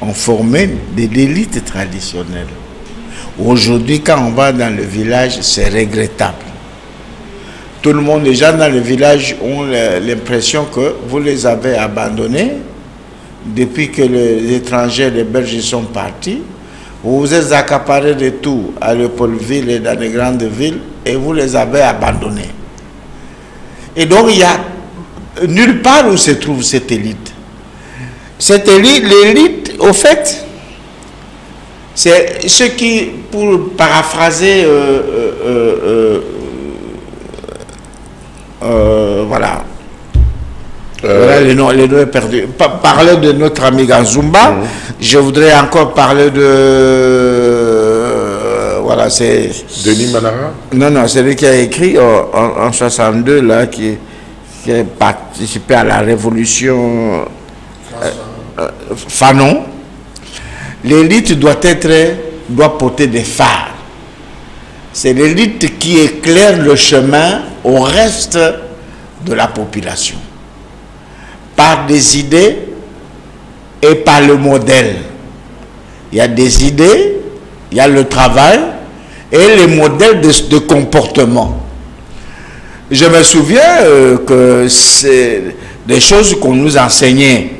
Speaker 2: on formait de l'élite traditionnelle. Aujourd'hui, quand on va dans le village, c'est regrettable. Tout le monde, les gens dans le village ont l'impression que vous les avez abandonnés depuis que les étrangers, les Belges sont partis. Vous vous êtes accaparés de tout à Leopoldville et dans les grandes villes et vous les avez abandonnés. Et donc, il y a nulle part où se trouve cette élite. Cette élite, l'élite, au fait, c'est ce qui, pour paraphraser, euh, euh, euh, euh, euh, voilà, voilà, les noms, les noms est perdu. Pa- parler de notre ami Ganzumba, je voudrais encore parler de, euh, voilà, c'est,
Speaker 1: Denis Manara
Speaker 2: non, non, c'est lui qui a écrit en, en 62, là, qui, qui a participé à la révolution euh, Fanon. L'élite doit être, doit porter des phares. C'est l'élite qui éclaire le chemin au reste de la population. Par des idées et par le modèle. Il y a des idées, il y a le travail et les modèles de, comportement. Je me souviens euh, que c'est des choses qu'on nous enseignait,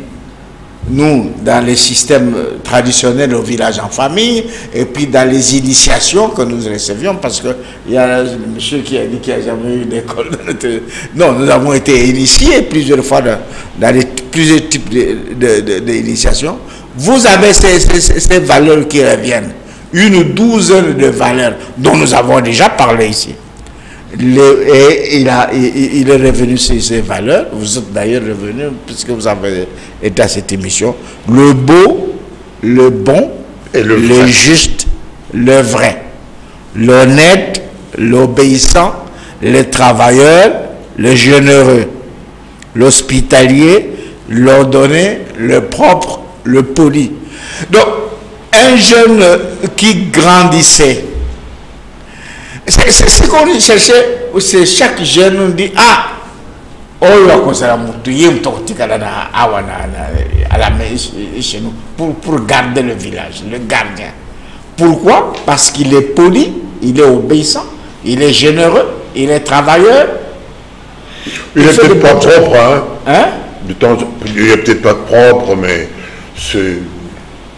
Speaker 2: nous, dans les systèmes euh, traditionnels au village en famille, et puis dans les initiations que nous recevions, parce qu'il y a le monsieur qui a dit qu'il n'a jamais eu d'école. Non, nous avons été initiés plusieurs fois dans, plusieurs types d'initiations. De, de. Vous avez ces- ces valeurs qui reviennent, une douzaine de valeurs dont nous avons déjà parlé ici. Le- et il, a, il, il est revenu sur ces valeurs. Vous êtes d'ailleurs revenu, puisque vous avez été à cette émission. Le beau, le bon,
Speaker 1: Et le
Speaker 2: juste, le vrai. L'honnête, l'obéissant, le travailleur, le généreux. L'hospitalier, l'ordonné, le propre, le poli. Donc, un jeune qui grandissait, c'est ce qu'on cherchait, c'est chaque jeune on dit ah oyo akozala motu ye moto akotikala na awa na, na, à la chez nous pour, pour garder le village, le gardien. Pourquoi? Parce qu'il est poli, il est obéissant, il est généreux, il est travailleur.
Speaker 1: Il n'est peut-être pas propre, hein
Speaker 2: Hein?
Speaker 1: De temps, il n'est peut-être pas propre, mais c'est...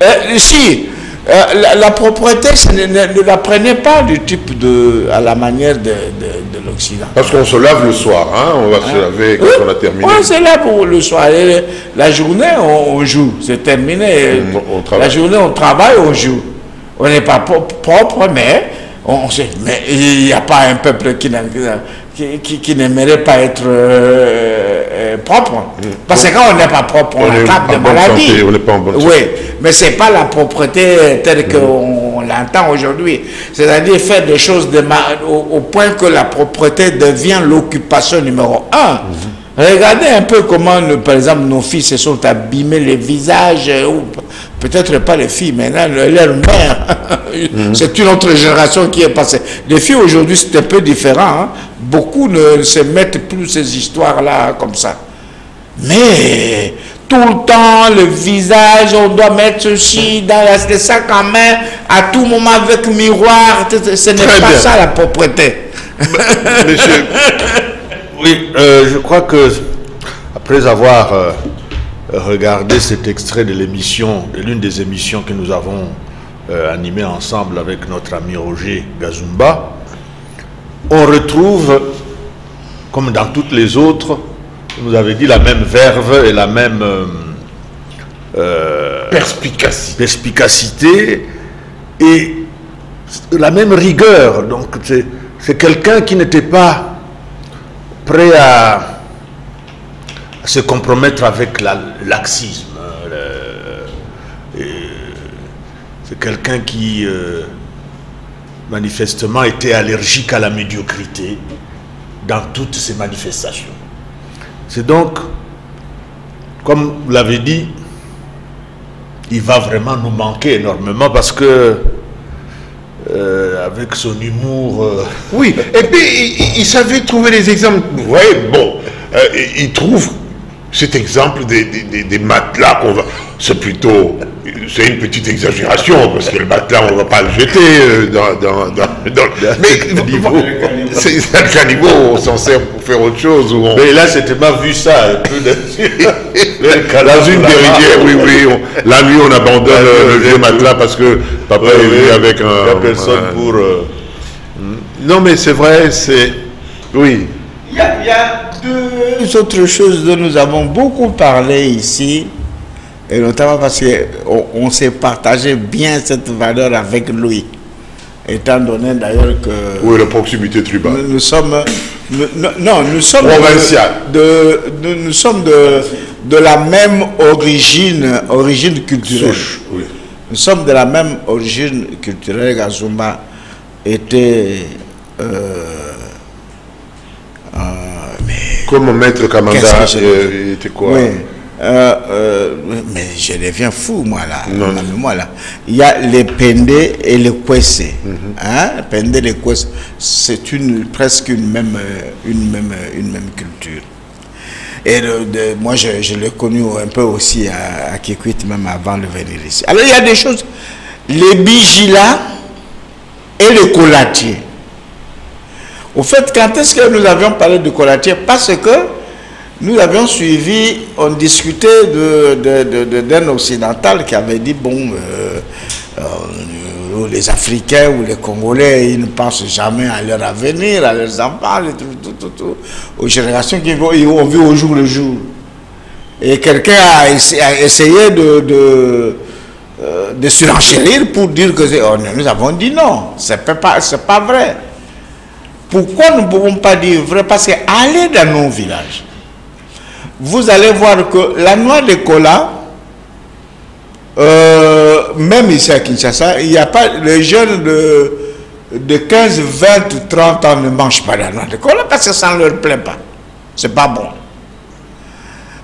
Speaker 2: Euh, si, euh, la, la propreté, ne, ne- ne la prenez pas du type de, à la manière de, de, de l'Occident.
Speaker 1: Parce qu'on se lave le soir, hein On va se laver quand
Speaker 2: Oui,
Speaker 1: on a terminé.
Speaker 2: c'est là pour le soir. Et La journée, on, on joue. C'est terminé.
Speaker 1: Mm, on.
Speaker 2: La journée, on travaille, on joue. On n'est pas pro- propre, mais on sait. Mais il n'y a pas un peuple qui, n'a- qui, qui- qui n'aimerait pas être euh, euh, propre. Parce que quand on n'est pas propre, on.
Speaker 1: On est
Speaker 2: attrape
Speaker 1: en
Speaker 2: des
Speaker 1: bonne
Speaker 2: maladies.
Speaker 1: santé, on n'est pas en bonne
Speaker 2: Oui, mais ce n'est pas la propreté telle qu'on l'entend aujourd'hui. C'est-à-dire faire des choses de ma- au, au point que la propreté devient l'occupation numéro un. Regardez un peu comment, par exemple, nos filles se sont abîmées les visages, euh, ou peut-être pas les filles, mais là, le- leur mère. C'est une autre génération qui est passée. Les filles aujourd'hui, c'est un peu différent. hein. Beaucoup ne se mettent plus ces histoires-là comme ça. Mais tout le temps, le visage, on doit mettre ceci dans la, sac en main, à tout moment avec miroir. Ce n'est pas
Speaker 1: bien.
Speaker 2: ça la propreté.
Speaker 1: Monsieur,
Speaker 3: Oui, euh, je crois que après avoir euh, regardé cet extrait de l'émission, de l'une des émissions que nous avons euh, animées ensemble avec notre ami Roger Gazumba, on retrouve, comme dans toutes les autres, vous avez dit la même verve et la même
Speaker 1: perspicacité.
Speaker 3: perspicacité et la même rigueur. Donc c'est quelqu'un qui n'était pas prêt à, se compromettre avec laxisme. et C'est quelqu'un qui, euh, manifestement été allergique à la médiocrité dans toutes ces manifestations. C'est donc, comme vous l'avez dit, il va vraiment nous manquer énormément parce que euh, avec son humour. euh,
Speaker 1: Oui, et puis il, il savait trouver des exemples. Voyez, bon, euh, il trouve cet exemple des, des- des- matelas qu'on va. C'est plutôt. C'est une petite exagération, parce que le matelas, on ne va pas le jeter dans. dans, dans, dans- mais
Speaker 3: caniveau.
Speaker 1: C'est un caniveau, on s'en sert pour faire autre chose. Ou on-
Speaker 3: Mais là, c'était pas vu ça un peu de...
Speaker 1: dans une des rivières, oui, oui. on- la nuit, on abandonne euh, le vieux matelas parce que papa est venu avec un.
Speaker 3: Il n'y a personne
Speaker 1: un-
Speaker 3: pour. euh,
Speaker 1: Non, mais c'est vrai, c'est. Oui.
Speaker 2: Il y, a, il y a deux autres choses dont nous avons beaucoup parlé ici, et notamment parce qu'on on, s'est partagé bien cette valeur avec lui, étant donné d'ailleurs que
Speaker 1: Oui, la proximité tribale?
Speaker 2: nous, nous sommes... nous- non, nous sommes...
Speaker 1: Provincial.
Speaker 2: De, de- nous sommes de, de la même origine, origine culturelle.
Speaker 1: Souche, oui.
Speaker 2: Nous sommes de la même origine culturelle. Gazumba était... euh, euh, mais
Speaker 1: Comme maître Kamanda euh, était quoi?
Speaker 2: Oui. Euh, euh, mais je deviens fou, moi, là.
Speaker 1: Non,
Speaker 2: mémoire, là. Il y a les Pendé et les Kwese.
Speaker 1: Mhm.
Speaker 2: hein? Pendé et les Kwese, c'est une, presque une même, euh, une, même, une même culture. Et de- moi, je, je l'ai connu un peu aussi à, à Kikwit, même avant de venir ici. Alors, il y a des choses. Les bigilas et les colatiers. Au fait, quand est-ce que nous avions parlé de colatier Parce que nous avions suivi, on discutait d'un occidental qui avait dit, bon, euh, euh, les Africains ou les Congolais, ils ne pensent jamais à leur avenir, à leurs enfants, tout, tout, tout, aux générations qui vont vivre au jour le jour. Et quelqu'un a, essa- a essayé euh, de surenchérir pour dire que oh, nous avons dit non, ce n'est pas, pas vrai. Pourquoi nous ne pouvons pas dire vrai? Parce que allez dans nos villages, vous allez voir que la noix de cola, euh, même ici à Kinshasa, il n'y a pas, les jeunes de, de 15, 20 ou 30 ans ne mangent pas la noix de cola parce que ça ne leur plaît pas. C'est pas bon.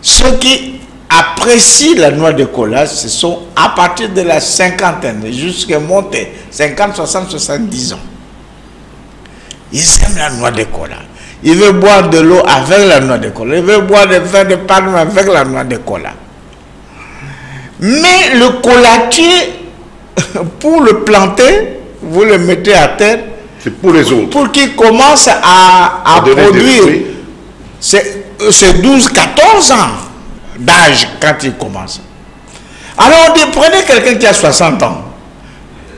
Speaker 2: Ceux qui apprécient la noix de cola, ce sont à partir de la cinquantaine, jusqu'à monter, 50, 60, 70 ans. Ils aiment la noix de cola. Ils veulent boire de l'eau avec la noix de cola. Ils veulent boire des vins de palme avec la noix de cola. Mais le colatier, pour le planter, vous le mettez à terre
Speaker 1: C'est pour les autres.
Speaker 2: pour qu'il commence à, à produire. C'est c'est 12-14 ans d'âge quand il commence. Alors on dit, prenez quelqu'un qui a 60 ans,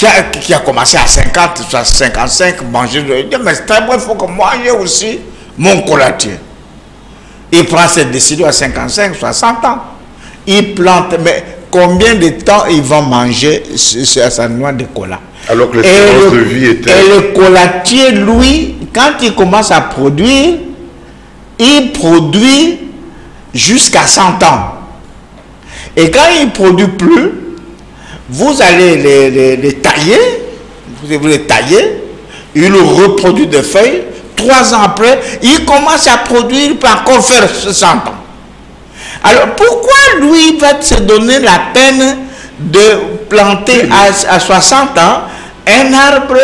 Speaker 2: qui a, qui a commencé à 50, soit 55, manger. Il dit, mais c'est très bon, il faut que moi j'ai aussi mon colatier. Il prend cette décision à 55, 60 ans. Il plante, mais combien de temps il va manger sa noix de cola?
Speaker 1: Alors que l'espérance
Speaker 2: le,
Speaker 1: de vie était.
Speaker 2: et le colatier, lui, quand il commence à produire, il produit jusqu'à 100 ans. Et quand il ne produit plus, vous allez les, les- les tailler, vous les tailler, il reproduit des feuilles, trois ans après, il commence à produire, il peut encore faire 100 ans. Alors pourquoi lui va se donner la peine de planter à, à 60 ans un arbre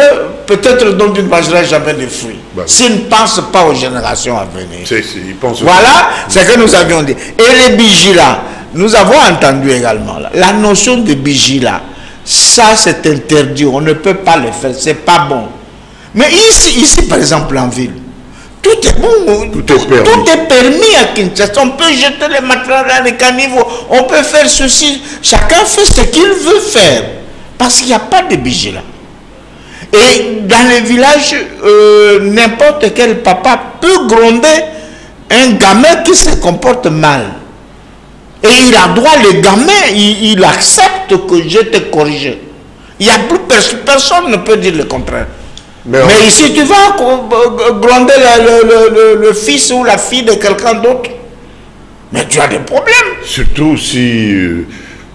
Speaker 2: peut-être dont il ne mangera jamais de fruits
Speaker 1: Bah
Speaker 2: s'il ne pense pas aux générations à venir?
Speaker 1: C'est- ils pensent
Speaker 2: Voilà ce que nous avions dit. Et les bigilas, nous avons entendu également là, la notion de bigilas. Ça, c'est interdit. On ne peut pas le faire. C'est pas bon. Mais ici, ici, par exemple, en ville, tout est bon.
Speaker 1: Tout est permis.
Speaker 2: Tout est permis à Kinshasa. On peut jeter les matelas dans les caniveaux. On peut faire ceci. Chacun fait ce qu'il veut faire. Parce qu'il n'y a pas de vigilant. Et dans les villages, euh, n'importe quel papa peut gronder un gamin qui se comporte mal. Et il a droit, le gamin, il, il accepte que je te corrige. Il n'y a plus pers- personne ne peut dire le contraire.
Speaker 1: Mais
Speaker 2: Mais,
Speaker 1: on-
Speaker 2: ici, tu vas euh, gronder le, le- le- le- le fils ou la fille de quelqu'un d'autre, mais tu as des problèmes.
Speaker 1: Surtout si euh,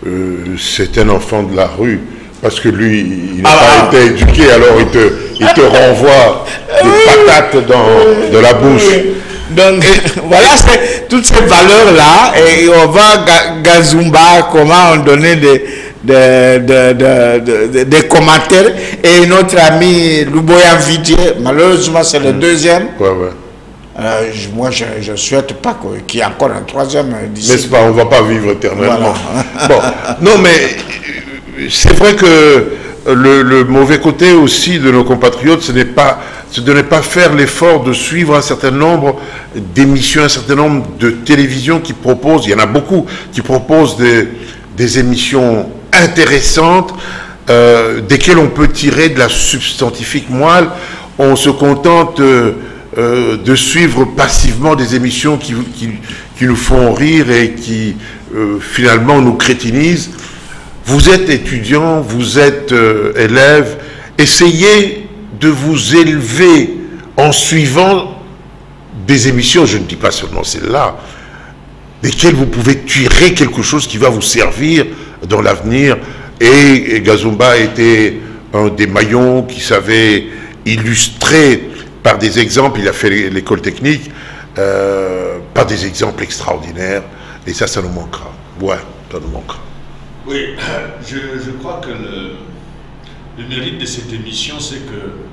Speaker 1: euh, c'est un enfant de la rue. Parce que lui, il n'a
Speaker 2: Ah,
Speaker 1: pas été éduqué, alors il te, il te renvoie des patates dans, de la bouche.
Speaker 2: Donc voilà, c'est toutes ces valeurs-là. Et on va Ga- Gazumba, comment on donnait des, des, des, des- commentaires. Et notre ami Louboya Vidier, malheureusement, c'est le deuxième.
Speaker 1: Ouais, ouais.
Speaker 2: Euh, moi, je ne souhaite pas qu'il y ait encore un troisième euh.
Speaker 1: N'est-ce pas? On ne va pas vivre éternellement.
Speaker 2: Voilà.
Speaker 1: Bon, non, mais euh, c'est vrai que le, le mauvais côté aussi de nos compatriotes, ce n'est pas, c'est de ne pas faire l'effort de suivre un certain nombre d'émissions, un certain nombre de télévisions qui proposent, il y en a beaucoup, qui proposent des, émissions intéressantes, euh, desquelles on peut tirer de la substantifique moelle. On se contente euh, euh, de suivre passivement des émissions qui, qui, qui nous font rire et qui finalement nous crétinisent. Vous êtes étudiant, vous êtes élève, essayez de vous élever en suivant des émissions, je ne dis pas seulement celle-là, desquelles vous pouvez tirer quelque chose qui va vous servir dans l'avenir. Et, Gazumba était un des maillons qui savait illustrer par des exemples, il a fait l'école technique, euh, par des exemples extraordinaires. Et ça, ça nous manquera. Ouais, ça nous manquera.
Speaker 3: Oui, je, crois que le mérite de cette émission, c'est que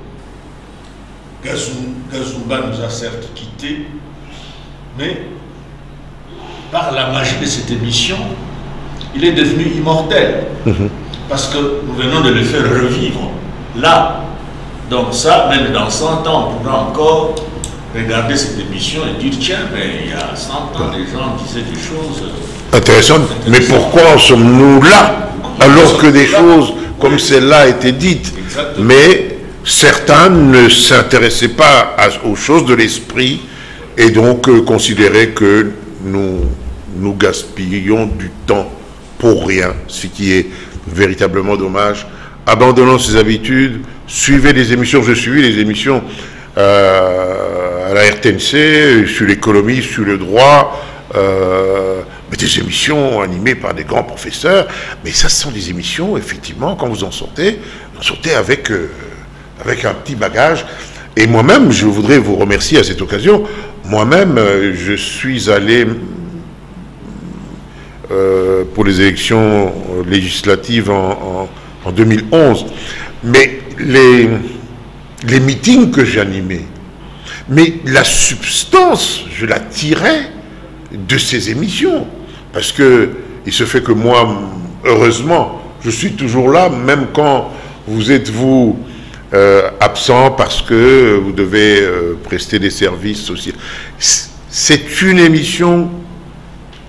Speaker 3: Gazou- Gazumba nous a certes quittés, mais par la magie de cette émission, il est devenu immortel. Parce que nous venons de le faire revivre là. Donc ça, même dans 100 ans, on pourra encore regarder cette émission et dire, tiens, mais il y a 100 ans, les gens disaient des choses.
Speaker 1: Intéressant. Mais pourquoi en sommes-nous là alors que des choses comme celle-là étaient dites
Speaker 3: Exactement.
Speaker 1: Mais certains ne s'intéressaient pas aux choses de l'esprit et donc euh, considéraient que nous, nous gaspillions du temps pour rien, ce qui est véritablement dommage. Abandonnons ces habitudes, suivez les émissions, je suis les émissions euh, à la RTNC, sur l'économie, sur le droit, euh, mais des émissions animées par des grands professeurs. Mais ça, ce sont des émissions, effectivement, quand vous en sortez, vous en sortez avec, euh, avec un petit bagage. Et moi-même, je voudrais vous remercier à cette occasion. Moi-même, euh, je suis allé euh, pour les élections euh, législatives en, en- en 2011. Mais les, les meetings que j'animais, mais la substance, je la tirais de ces émissions. Parce que il se fait que moi, heureusement, je suis toujours là, même quand vous êtes, vous, euh, absent parce que vous devez euh, prester des services sociaux. C'est une émission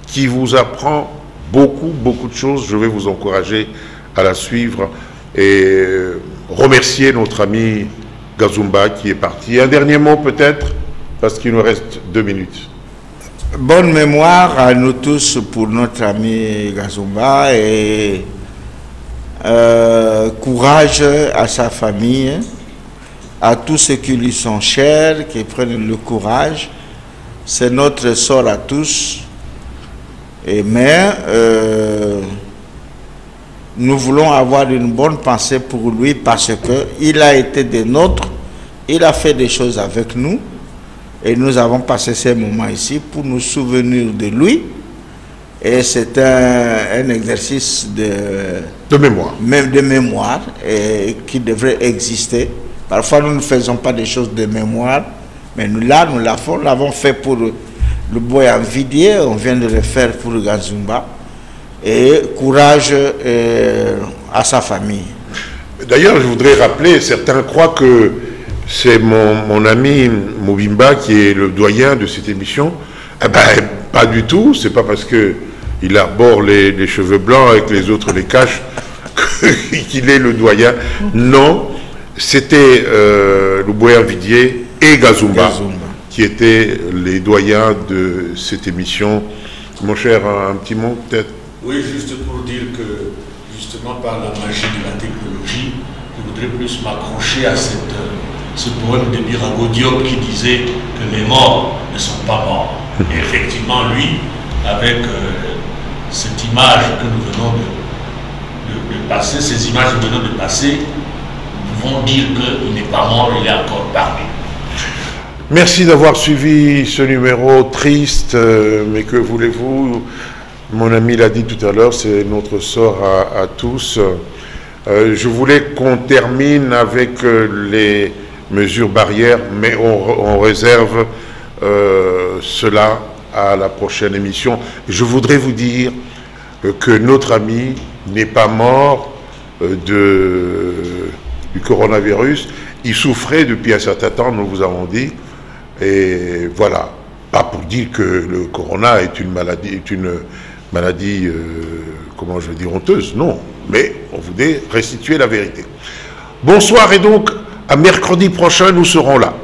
Speaker 1: qui vous apprend beaucoup, beaucoup de choses. Je vais vous encourager à la suivre et euh, remercier notre ami Gazumba qui est parti. Un dernier mot peut-être, parce qu'il nous reste deux minutes.
Speaker 2: Bonne mémoire à nous tous pour notre ami Gazumba et euh, courage à sa famille, à tous ceux qui lui sont chers, qui prennent le courage. C'est notre sort à tous. Et mais euh, nous voulons avoir une bonne pensée pour lui parce que il a été des nôtres, il a fait des choses avec nous. Et nous avons passé ces moments ici pour nous souvenir de lui. Et c'est un, un exercice de,
Speaker 1: De mémoire.
Speaker 2: même de mémoire et qui devrait exister. Parfois, nous ne faisons pas des choses de mémoire, mais nous, là, nous l'avons l'avons fait pour le boy en Vidier, on vient de le faire pour le Gazumba. Et courage euh, à sa famille.
Speaker 1: D'ailleurs, je voudrais rappeler, certains croient que c'est mon, mon ami Mobimba qui est le doyen de cette émission. Eh ben, pas du tout. C'est pas parce que il arbore les, les cheveux blancs et que les autres les cachent que- qu'il est le doyen. Non, c'était euh, Louboya Vidier et Gazumba,
Speaker 2: Gazumba.
Speaker 1: qui étaient les doyens de cette émission. Mon cher, un, un petit mot peut-être?
Speaker 3: Oui, juste pour dire que, justement, par la magie de la technologie, je voudrais plus m'accrocher à cette, euh, ce poème de Mirabeau Diop qui disait que les morts ne sont pas morts. Et effectivement, lui, avec euh, cette image que nous venons de,
Speaker 7: de, passer, ces images venant de passer, vont dire qu'il n'est pas mort, il est encore parmi.
Speaker 1: Merci d'avoir suivi ce numéro triste, euh, mais que voulez-vous? Mon ami l'a dit tout à l'heure, c'est notre sort à, tous. Euh, je voulais qu'on termine avec euh, les mesures barrières, mais on, réserve cela à la prochaine émission. Je voudrais vous dire que notre ami n'est pas mort de, du coronavirus. Il souffrait depuis un certain temps, nous vous avons dit. Et voilà, pas pour dire que le corona est une maladie, est une maladie, euh, comment je veux dire, honteuse, non, mais on voulait restituer la vérité. Bonsoir et donc à mercredi prochain, nous serons là.